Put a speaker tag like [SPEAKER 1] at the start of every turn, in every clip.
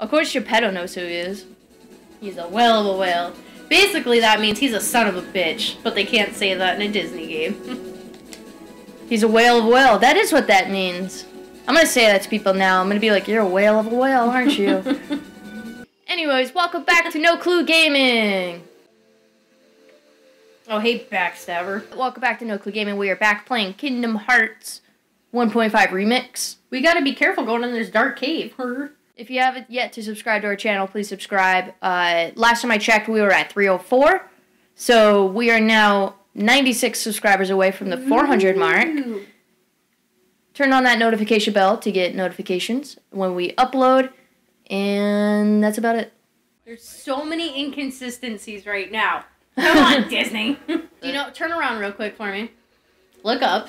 [SPEAKER 1] Of course, Geppetto knows who he is.
[SPEAKER 2] He's a whale of a whale. Basically, that means he's a son of a bitch, but they can't say that in a Disney game.
[SPEAKER 1] He's a whale of a whale. That is what that means. I'm gonna say that to people now. I'm gonna be like, you're a whale of a whale, aren't you? Anyways, welcome back to No Clue Gaming.
[SPEAKER 2] oh, hey, backstabber.
[SPEAKER 1] Welcome back to No Clue Gaming. We are back playing Kingdom Hearts 1.5 Remix.
[SPEAKER 2] We gotta be careful going in this dark cave.
[SPEAKER 1] If you haven't yet to subscribe to our channel, please subscribe. Uh, last time I checked, we were at 304. So we are now 96 subscribers away from the 400 mark. Turn on that notification bell to get notifications when we upload. And that's about it.
[SPEAKER 2] There's so many inconsistencies right now. Come on, Disney. you know, turn around real quick for me. Look up.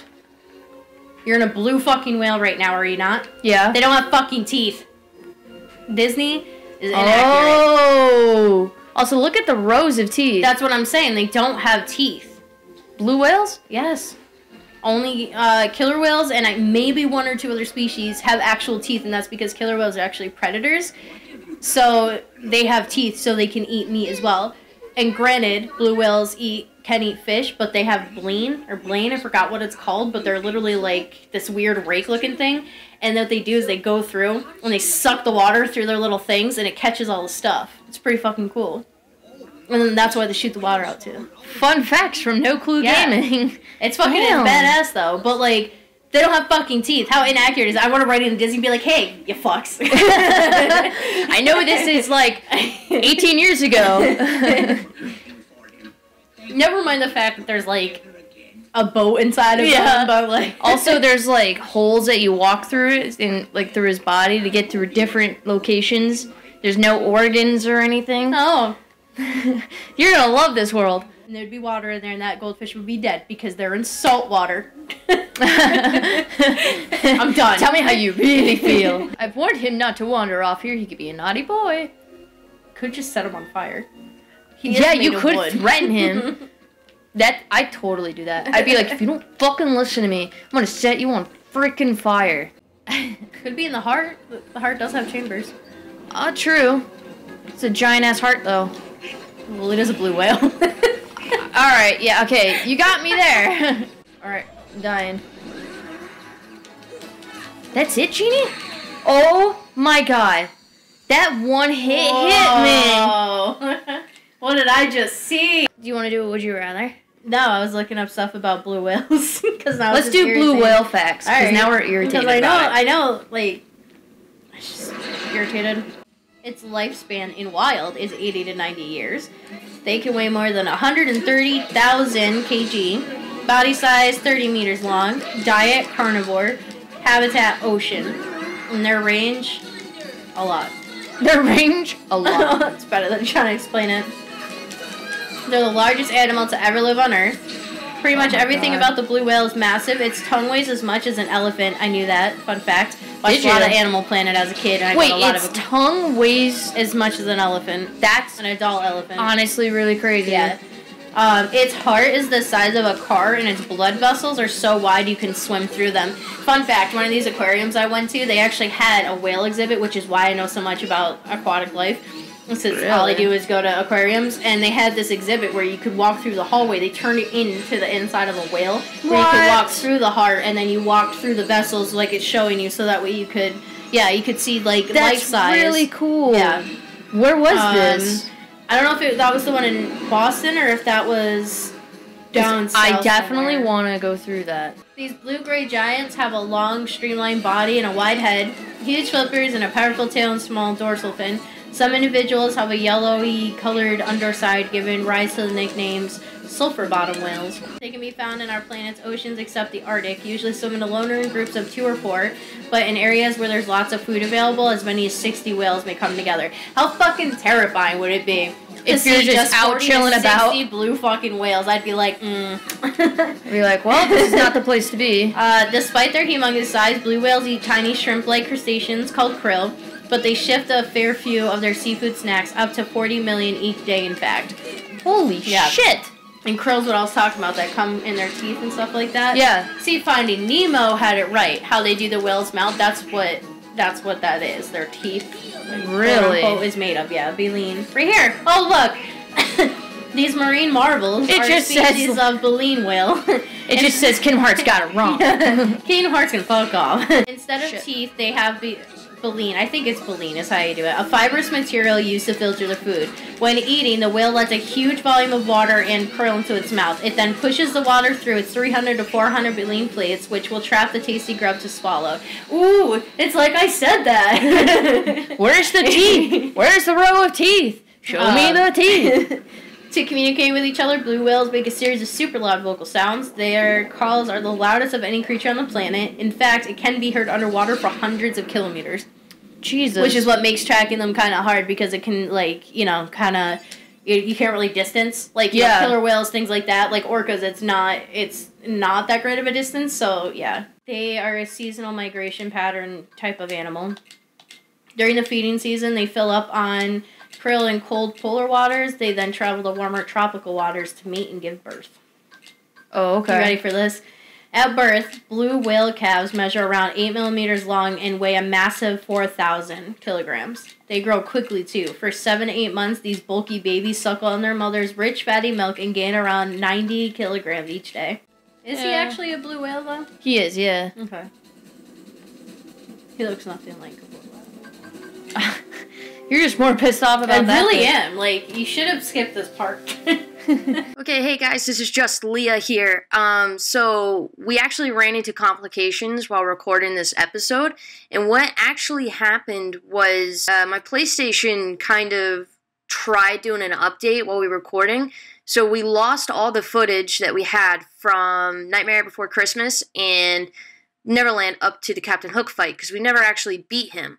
[SPEAKER 2] You're in a blue fucking whale right now, are you not?
[SPEAKER 1] Yeah.
[SPEAKER 2] They don't have fucking teeth. Disney is inaccurate.
[SPEAKER 1] Oh. Also, look at the rows of teeth.
[SPEAKER 2] That's what I'm saying. They don't have teeth.
[SPEAKER 1] blue whales?
[SPEAKER 2] Yes. Only uh, killer whales and uh, maybe one or two other species have actual teeth, and that's because killer whales are actually predators. So they have teeth, so they can eat meat as well. And granted, blue whales eat can eat fish, but they have bleen or blaine. I forgot what it's called, but they're literally like this weird rake-looking thing. And what they do is they go through and they suck the water through their little things, and it catches all the stuff. It's pretty fucking cool. And then that's why they shoot the water out too.
[SPEAKER 1] Fun facts from No Clue
[SPEAKER 2] Yeah.
[SPEAKER 1] Gaming.
[SPEAKER 2] It's fucking
[SPEAKER 1] Damn.
[SPEAKER 2] badass though, but like they don't have fucking teeth. How inaccurate is it? I want to write into Disney and be like, hey, you fucks.
[SPEAKER 1] I know this is like 18 years ago.
[SPEAKER 2] Never mind the fact that there's like a boat inside of
[SPEAKER 1] Yeah.
[SPEAKER 2] him, but like
[SPEAKER 1] also, there's like holes that you walk through in like through his body to get through different locations. There's no organs or anything.
[SPEAKER 2] oh,
[SPEAKER 1] You're gonna love this world.
[SPEAKER 2] and there'd be water in there, and that goldfish would be dead because they're in salt water.
[SPEAKER 1] I'm
[SPEAKER 2] done.
[SPEAKER 1] Tell me how you really feel. I've warned him not to wander off here. He could be a naughty boy.
[SPEAKER 2] Could just set him on fire.
[SPEAKER 1] Yeah, you could
[SPEAKER 2] wood.
[SPEAKER 1] threaten him. That I totally do that. I'd be like, if you don't fucking listen to me, I'm gonna set you on freaking fire.
[SPEAKER 2] Could be in the heart. The heart does have chambers.
[SPEAKER 1] Ah, true. It's a giant ass heart though.
[SPEAKER 2] Well, it is a blue whale.
[SPEAKER 1] All right, yeah, okay, you got me there. All right, I'm dying. That's it, Genie? Oh my god, that one hit hit
[SPEAKER 2] Whoa. What did I just see?
[SPEAKER 1] Do you want to do a would you rather?
[SPEAKER 2] No, I was looking up stuff about blue whales because now
[SPEAKER 1] Let's do blue whale facts because
[SPEAKER 2] Alright.
[SPEAKER 1] now we're irritated.
[SPEAKER 2] Because I know. I know, like, I'm just irritated. Its lifespan in wild is 80 to 90 years. They can weigh more than 130,000 kg. Body size 30 meters long. Diet carnivore. Habitat ocean. And their range, a lot.
[SPEAKER 1] Their range a lot.
[SPEAKER 2] it's better than trying to explain it. They're the largest animal to ever live on Earth. Pretty much
[SPEAKER 1] Oh
[SPEAKER 2] everything
[SPEAKER 1] God.
[SPEAKER 2] about the blue whale is massive. Its tongue weighs as much as an elephant. I knew that. Fun fact. Watched
[SPEAKER 1] Did
[SPEAKER 2] a lot
[SPEAKER 1] you?
[SPEAKER 2] of Animal Planet as a kid, and I
[SPEAKER 1] Wait,
[SPEAKER 2] got a lot
[SPEAKER 1] its
[SPEAKER 2] of
[SPEAKER 1] tongue weighs.
[SPEAKER 2] as much as an elephant.
[SPEAKER 1] That's
[SPEAKER 2] An adult elephant.
[SPEAKER 1] honestly really crazy.
[SPEAKER 2] Yeah. Um, its heart is the size of a car, and its blood vessels are so wide you can swim through them. Fun fact: one of these aquariums I went to, they actually had a whale exhibit, which is why I know so much about aquatic life. Since all I
[SPEAKER 1] Really?
[SPEAKER 2] do is go to aquariums, and they had this exhibit where you could walk through the hallway. They turned it into the inside of a whale, where you could walk through the heart, and then you walked through the vessels like it's showing you, so that way you could, yeah, you could see like life size.
[SPEAKER 1] That's really cool.
[SPEAKER 2] Yeah.
[SPEAKER 1] Where was
[SPEAKER 2] Um,
[SPEAKER 1] this?
[SPEAKER 2] I don't know if it, that was the one in Boston or if that was down south.
[SPEAKER 1] I definitely want to go through that.
[SPEAKER 2] These blue-gray giants have a long, streamlined body and a wide head, huge flippers, and a powerful tail and small dorsal fin. Some individuals have a yellowy colored underside, giving rise to the nicknames sulfur bottom whales. They can be found in our planet's oceans except the Arctic, usually swimming alone or in groups of two or four, but in areas where there's lots of food available, as many as 60 whales may come together. How fucking terrifying would it be?
[SPEAKER 1] If you're
[SPEAKER 2] see
[SPEAKER 1] just out
[SPEAKER 2] 40 to
[SPEAKER 1] chilling about.
[SPEAKER 2] 60 blue fucking whales, I'd be like, mm.
[SPEAKER 1] Be like, well, this is not the place to be.
[SPEAKER 2] Uh, despite their humongous size, blue whales eat tiny shrimp-like crustaceans called krill, but they shift a fair few of their seafood snacks, up to 40 million each day, in fact.
[SPEAKER 1] Holy
[SPEAKER 2] Yeah.
[SPEAKER 1] shit!
[SPEAKER 2] And krill's what I was talking about, that come in their teeth and stuff like that.
[SPEAKER 1] Yeah.
[SPEAKER 2] See, Finding Nemo had it right. How they do the whale's mouth, that's what that's what that is. Their teeth. like,
[SPEAKER 1] Really?
[SPEAKER 2] quote-unquote, is made of yeah, baleen. Right here. Oh look. These marine marvels
[SPEAKER 1] It
[SPEAKER 2] are
[SPEAKER 1] just
[SPEAKER 2] a
[SPEAKER 1] says-
[SPEAKER 2] species of baleen whale.
[SPEAKER 1] It just says Kingdom Hearts got it wrong.
[SPEAKER 2] Kingdom Hearts can fuck off. Instead of
[SPEAKER 1] Shit.
[SPEAKER 2] teeth, they have be- baleen. I think it's baleen is how you do it. A fibrous material used to filter the food. When eating, the whale lets a huge volume of water and krill into its mouth. It then pushes the water through its 300 to 400 baleen plates, which will trap the tasty grub to swallow. Ooh, it's like I said that.
[SPEAKER 1] Where's the teeth? Where's the row of teeth? Show me
[SPEAKER 2] Um,
[SPEAKER 1] the teeth.
[SPEAKER 2] to communicate with each other, blue whales make a series of super loud vocal sounds. Their calls are the loudest of any creature on the planet. In fact, it can be heard underwater for hundreds of kilometers,
[SPEAKER 1] Jesus.
[SPEAKER 2] which is what makes tracking them kind of hard because it can, like, you know, kind of. You, you can't really distance like you know, killer whales things like that like orcas it's not it's not that great of a distance so yeah they are a seasonal migration pattern type of animal during the feeding season they fill up on krill in cold polar waters they then travel to warmer tropical waters to mate and give birth
[SPEAKER 1] Oh, okay.
[SPEAKER 2] you ready for this? At birth, blue whale calves measure around 8 millimeters long and weigh a massive 4,000 kilograms. They grow quickly too. For 7 to 8 months, these bulky babies suckle on their mother's rich fatty milk and gain around 90 kilograms each day. Is he actually a blue whale though?
[SPEAKER 1] He is, yeah.
[SPEAKER 2] Okay. He looks nothing like a blue whale.
[SPEAKER 1] You're just more pissed off
[SPEAKER 2] I
[SPEAKER 1] about that.
[SPEAKER 2] I really
[SPEAKER 1] than-
[SPEAKER 2] am. Like, you should have skipped this part.
[SPEAKER 1] Okay, hey guys, this is just Leah here. Um, so we actually ran into complications while recording this episode, and what actually happened was uh, my PlayStation kind of tried doing an update while we were recording, so we lost all the footage that we had from Nightmare Before Christmas and Neverland up to the Captain Hook fight because we never actually beat him.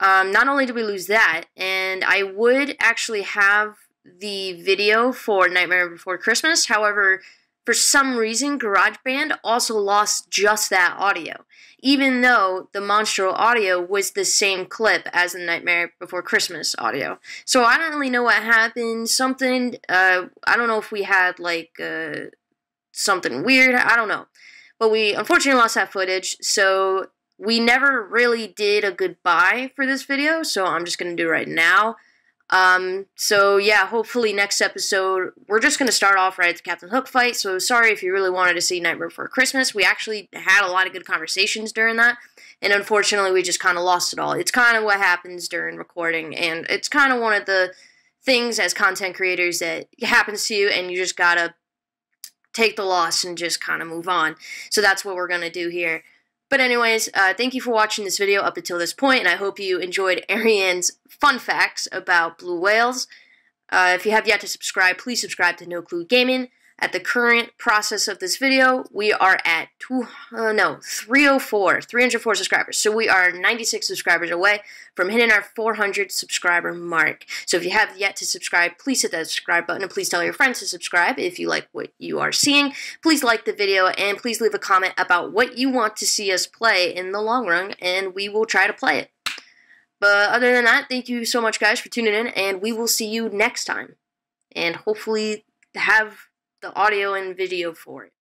[SPEAKER 1] Um, not only did we lose that, and I would actually have the video for Nightmare Before Christmas. However, for some reason, GarageBand also lost just that audio, even though the Monstro audio was the same clip as the Nightmare Before Christmas audio. So I don't really know what happened. Something, uh, I don't know if we had like uh, something weird. I don't know. But we unfortunately lost that footage, so we never really did a goodbye for this video, so I'm just going to do it right now. Um, so yeah, hopefully next episode, we're just gonna start off right at the Captain Hook fight. So sorry if you really wanted to see Nightmare Before Christmas. We actually had a lot of good conversations during that, and unfortunately, we just kind of lost it all. It's kind of what happens during recording, and it's kind of one of the things as content creators that happens to you, and you just gotta take the loss and just kind of move on. So that's what we're gonna do here. But anyways, uh, thank you for watching this video up until this point, and I hope you enjoyed Ariann's fun facts about blue whales. Uh, if you have yet to subscribe, please subscribe to No Clue Gaming. At the current process of this video, we are at two, uh, no, 304, 304 subscribers. So we are 96 subscribers away from hitting our 400 subscriber mark. So if you have yet to subscribe, please hit that subscribe button and please tell your friends to subscribe if you like what you are seeing. Please like the video and please leave a comment about what you want to see us play in the long run and we will try to play it. But other than that, thank you so much, guys, for tuning in, and we will see you next time. And hopefully, have the audio and video for it.